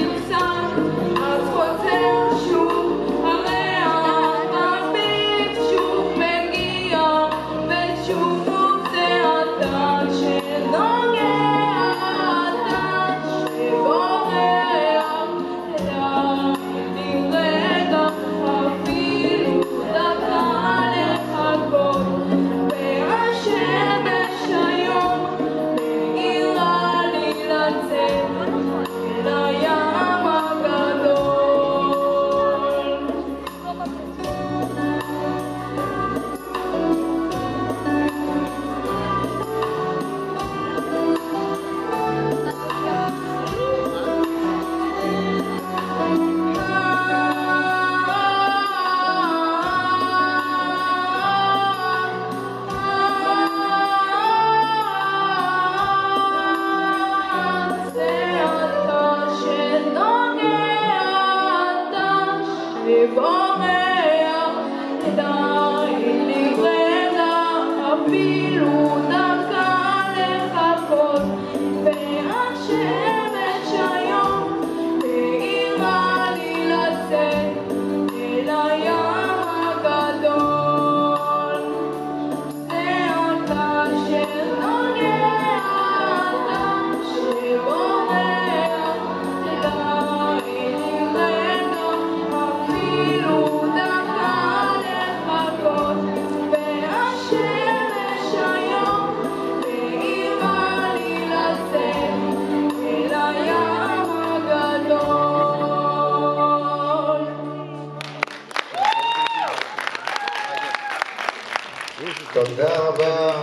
Eu sou. Devamea, תודה רבה.